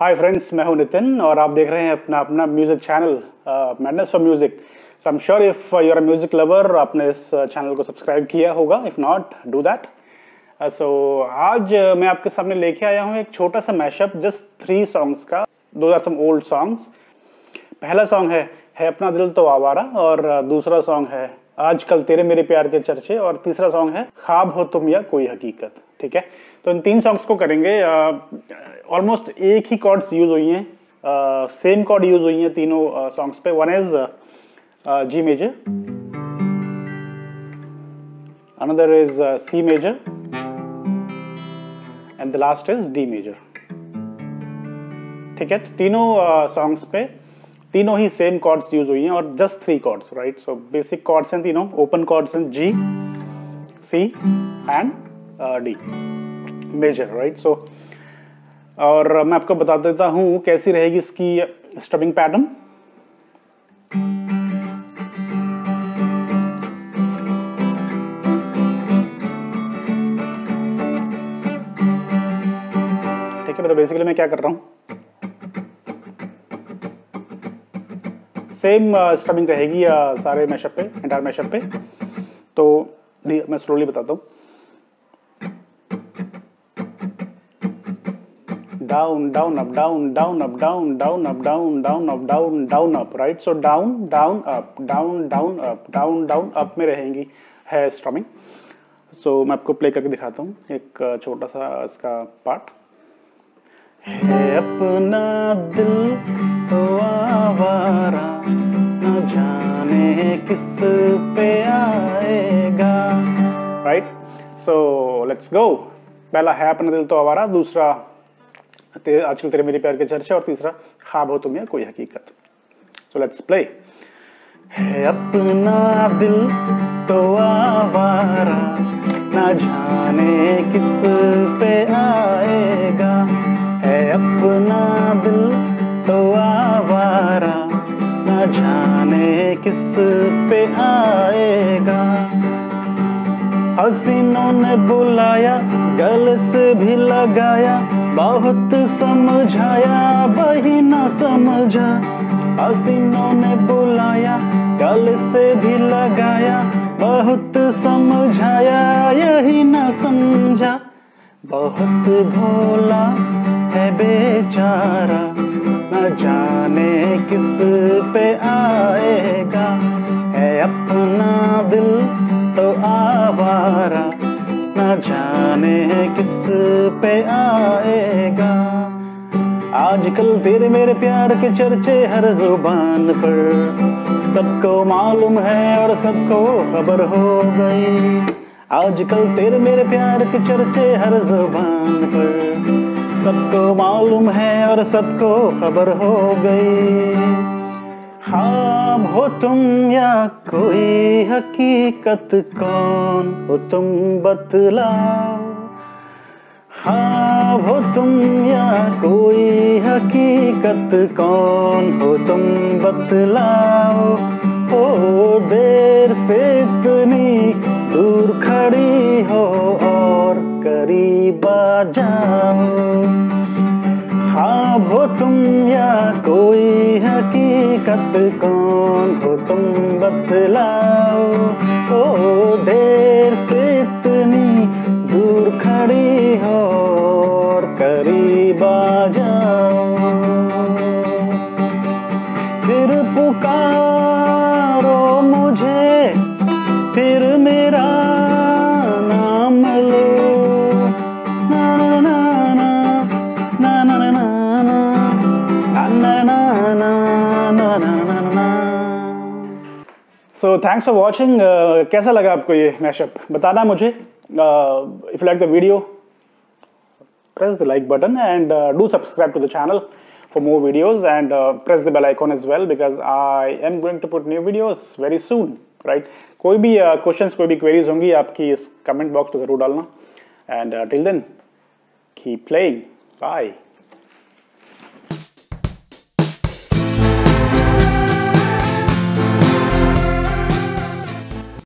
Hi friends मैं हूँ नितिन और आप देख रहे हैं अपना अपना music channel madness for music so I am sure if you are music lover आपने इस चैनल को सब्सक्राइब किया होगा। If not do that so आज uh, मैं आपके सामने लेके आया हूँ एक छोटा सा मैशअप जस्ट थ्री सॉन्ग्स का। दो आर सम ओल्ड सॉन्ग्स पहला सॉन्ग है है अपना दिल तो आवारा और uh, दूसरा सॉन्ग है आजकल तेरे मेरे प्यार के चर्चे और तीसरा सॉन्ग है ख्वाब हो तुम या कोई हकीकत। ठीक है? तो इन तीन सॉन्ग्स को करेंगे ऑलमोस्ट एक ही कॉर्ड्स यूज़ हुई हैं। सेम कॉर्ड यूज़ हुई हैं तीनों सॉन्ग्स पे। One is G major another is C major and the last is D major ठीक है? तो तीनों सॉन्ग्स uh, पे तीनों ही सेम कॉर्ड्स यूज़ हुई हैं और just three chords right so basic chords हैं तीनों ओपन कॉर्ड्स हैं G C and D major right so और मैं आपको बता देता हूँ कैसी रहेगी इसकी स्टबिंग पैटर्न ठीक है तो बेसिकली मैं क्या कर रहा हूँ? सेम स्टबिंग uh, रहेगी uh, सारे मैशअप पे एंटायर मैशअप पे. तो मैं स्लोली बताता हूँ. down down up down down up down down up down down up down down up right so down down up down down up down down up में रहेंगी है स्ट्रमिंग सो so, मैं आपको प्ले करके दिखाता हूँ एक छोटा सा इसका पार्ट है अपना दिल तो आवारा न जाने किस पे आएगा राइट सो लेट्स गो पहला है अपना दिल तो आवारा दूसरा आजकल तेरे मेरे प्यार के चर्चा और तीसरा खाब हो तुम कोई हकीकत। सो लेट्स प्ले है अपना दिल तो आवारा, न जाने किस पे आएगा। है अपना दिल तो आवारा, न जाने किस पे आएगा। हसीनों ने बुलाया, गल से भी लगाया बहुत समझाया वही न समझा हसीनों ने बुलाया गल से भी लगाया। बहुत समझाया, यही न समझा। बहुत भोला है बेचारा, न जाने किस पे आएगा। है अपना दिल तो आवारा, न जाने किस पे आएगा आजकल तेरे मेरे प्यार के चर्चे हर ज़ुबान पर। सबको मालूम है और सबको खबर हो गई। आजकल तेरे मेरे प्यार के चर्चे हर ज़ुबान पर। सबको मालूम है और सबको खबर हो गई। हाँ हो तुम या कोई हकीकत कौन? हो तुम बतलाओ। हाँ तुम या कोई हकीकत? कौन हो तुम बतलाओ? हो देर से इतनी दूर खड़ी हो और करीब आ जाओ। हाँ हो तुम या कोई हकीकत? कौन हो तुम बतलाओ? हो देर फिर मेरा सो थैंक्स फॉर वॉचिंग कैसा लगा आपको ये मैशअप बताना मुझे if like the video press the like button and do subscribe to the channel for more videos and press the bell icon is well because I am going to put new videos very soon right? कोई भी question uh, कोई भी queries होंगी आपकी इस comment box पर ज़रूर डालना। And till then keep playing bye